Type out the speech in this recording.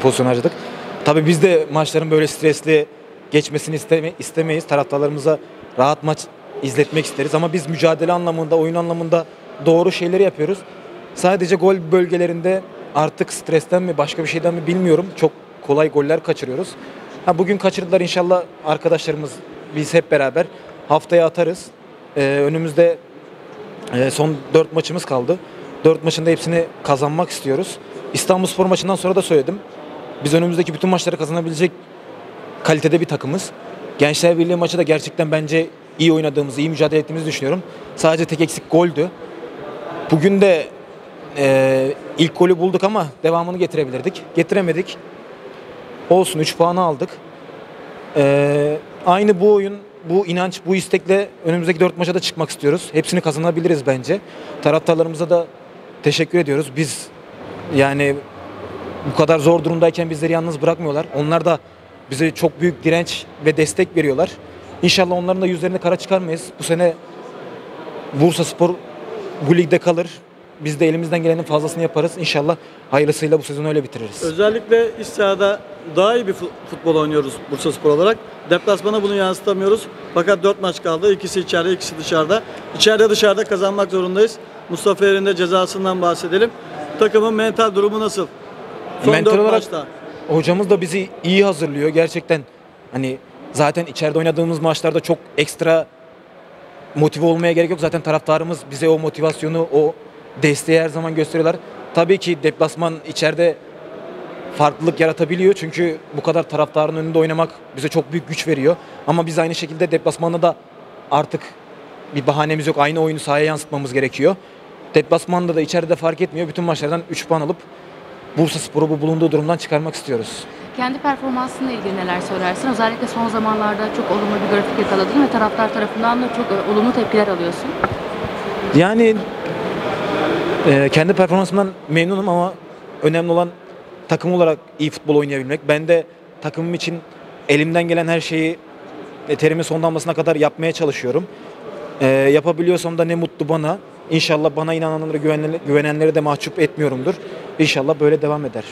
pozisyon harcadık. Tabii biz de maçların böyle stresli geçmesini isteme, istemeyiz. Taraftarlarımıza rahat maç izletmek isteriz ama biz mücadele anlamında, oyun anlamında doğru şeyleri yapıyoruz. Sadece gol bölgelerinde artık stresten mi başka bir şeyden mi bilmiyorum. Çok kolay goller kaçırıyoruz. Ha, bugün kaçırdılar inşallah arkadaşlarımız biz hep beraber haftaya atarız. Ee, önümüzde ee, son 4 maçımız kaldı. 4 maçın da hepsini kazanmak istiyoruz. İstanbulspor maçından sonra da söyledim. Biz önümüzdeki bütün maçları kazanabilecek kalitede bir takımız. Gençler Birliği maçı da gerçekten bence iyi oynadığımızı, iyi mücadele ettiğimizi düşünüyorum. Sadece tek eksik goldü. Bugün de e, ilk golü bulduk ama devamını getirebilirdik. Getiremedik. Olsun 3 puanı aldık. Ee, aynı bu oyun, bu inanç, bu istekle önümüzdeki dört maça da çıkmak istiyoruz. Hepsini kazanabiliriz bence. Taraftarlarımıza da teşekkür ediyoruz. Biz yani bu kadar zor durumdayken bizleri yalnız bırakmıyorlar. Onlar da bize çok büyük direnç ve destek veriyorlar. İnşallah onların da yüzlerini kara çıkarmayız. Bu sene Bursa Spor bu ligde kalır. Biz de elimizden gelenin fazlasını yaparız. İnşallah hayırlısıyla bu sezonu öyle bitiririz. Özellikle iç sahada daha iyi bir fu- futbol oynuyoruz Bursa Spor olarak. Deplasmana bunu yansıtamıyoruz. Fakat 4 maç kaldı. İkisi içeride, ikisi dışarıda. İçeride dışarıda kazanmak zorundayız. Mustafa Er'in de cezasından bahsedelim. Takımın mental durumu nasıl? Son Mental 4 olarak- maçta. Hocamız da bizi iyi hazırlıyor gerçekten. Hani zaten içeride oynadığımız maçlarda çok ekstra motive olmaya gerek yok. Zaten taraftarımız bize o motivasyonu, o desteği her zaman gösteriyorlar. Tabii ki deplasman içeride farklılık yaratabiliyor. Çünkü bu kadar taraftarın önünde oynamak bize çok büyük güç veriyor. Ama biz aynı şekilde deplasmanda da artık bir bahanemiz yok. Aynı oyunu sahaya yansıtmamız gerekiyor. Deplasmanda da içeride fark etmiyor. Bütün maçlardan 3 puan alıp Bursa Spor'u bu bulunduğu durumdan çıkarmak istiyoruz. Kendi performansınla ilgili neler söylersin? Özellikle son zamanlarda çok olumlu bir grafik yakaladın ve taraftar tarafından da çok e, olumlu tepkiler alıyorsun. Yani e, kendi performansımdan memnunum ama önemli olan takım olarak iyi futbol oynayabilmek. Ben de takımım için elimden gelen her şeyi e, terimin son damlasına kadar yapmaya çalışıyorum. E, yapabiliyorsam da ne mutlu bana. İnşallah bana güvenenleri, güvenenleri de mahcup etmiyorumdur. İnşallah böyle devam eder.